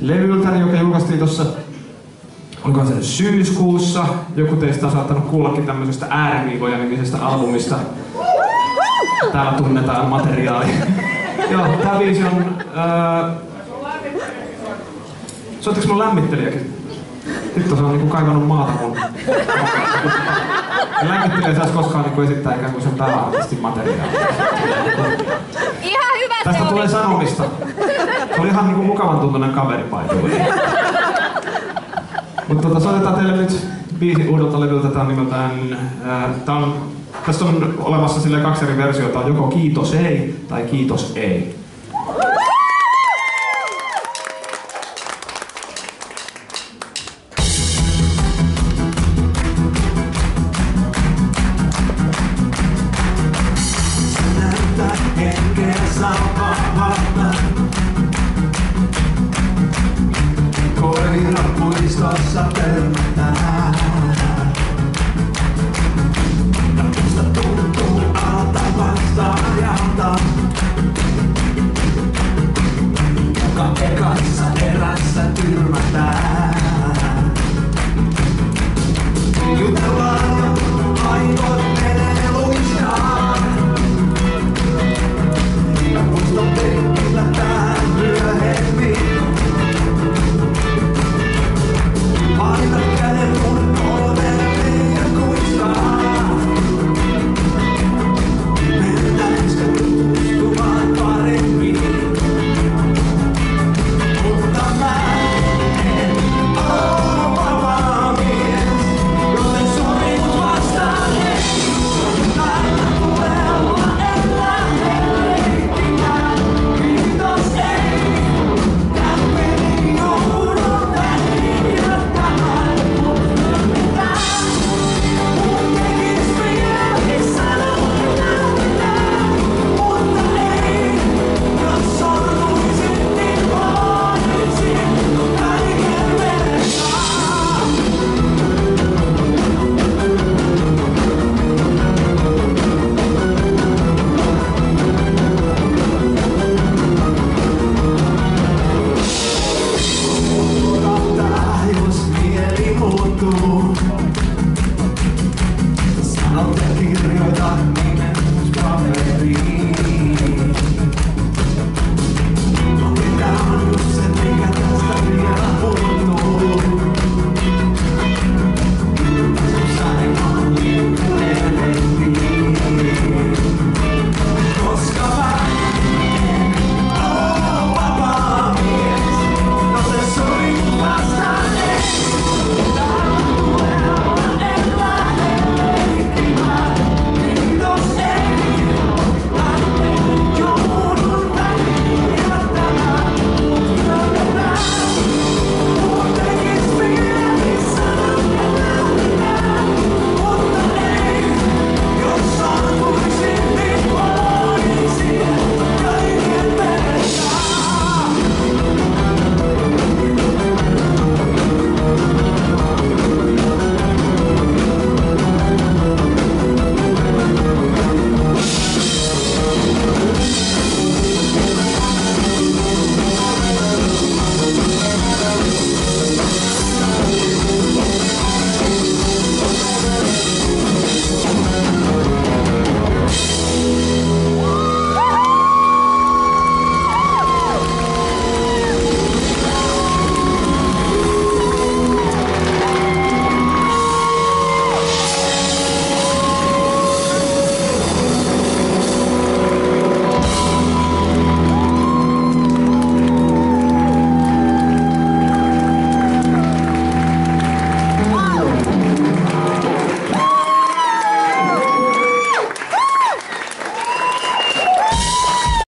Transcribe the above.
levyltä, joka julkaistiin tuossa onko se syyskuussa. Joku teistä on saattanut kuullakin tämmöisestä ääriviivoja nimisestä albumista. Täällä tunnetaan materiaalia. Joo, tää biisi on... Öö, Soittiko mun lämmittelijäkin? Se on niinku kaivannut maata mun. Lämmittelijä saisi koskaan niinku esittää ikään kuin sen pääartistin materiaalia. Ihan hyvä Tästä se tulee oli. sanomista. Oli ihan niinku mukavan tuntunen kaveri paikalla. Mutta tota, soitetaan teille nyt biisi uudelta levyltä. Tää on nimeltään... Ää, tää on, tästä on olemassa sille kaksi eri versiota. Joko kiitos ei tai kiitos ei.